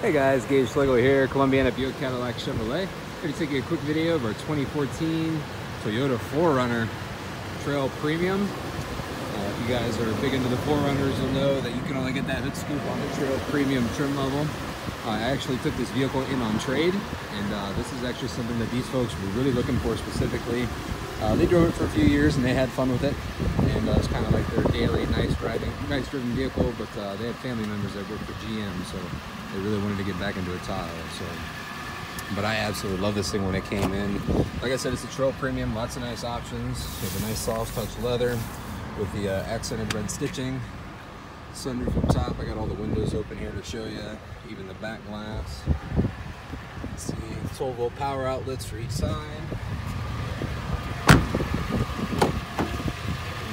Hey guys, Gage Schlegel here, Columbiana Buick Cadillac Chevrolet. Here to take you a quick video of our 2014 Toyota 4Runner Trail Premium. Uh, if you guys are big into the 4Runners, you'll know that you can only get that hood scoop on the Trail Premium trim level. Uh, I actually took this vehicle in on trade, and uh, this is actually something that these folks were really looking for specifically. Uh, they drove it for a few years and they had fun with it, and uh, it's kind of like nice driven vehicle. But uh, they had family members that worked for GM, so they really wanted to get back into a Tahoe. So, but I absolutely love this thing when it came in. Like I said, it's a Trail Premium, lots of nice options. You have a nice soft touch leather with the uh, accented red stitching. Sunroof up top. I got all the windows open here to show you, even the back glass. Let's see, 12 volt power outlets for each side.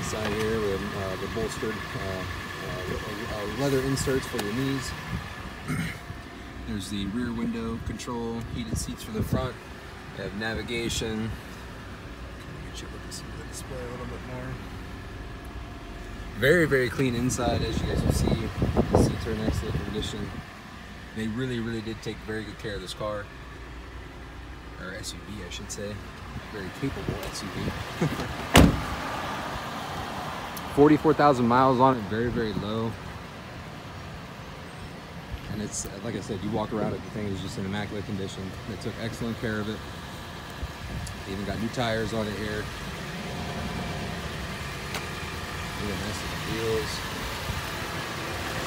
Inside here we have uh, the bolstered uh, uh, leather inserts for your knees. There's the rear window control, heated seats for the front. We have navigation. Can get you look at some of the display a little bit more. Very, very clean inside, as you guys will see. The seats are in excellent condition. They really, really did take very good care of this car. Or SUV, I should say. Very capable SUV. 44,000 miles on it, very, very low. And it's, like I said, you walk around it, the thing is just in immaculate condition. They took excellent care of it. They even got new tires on it here. Nice wheels.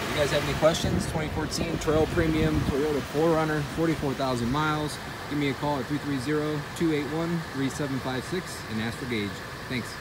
If you guys have any questions, 2014 Trail Premium Toyota 4Runner, 44,000 miles. Give me a call at 330-281-3756 and ask for Gage. Thanks.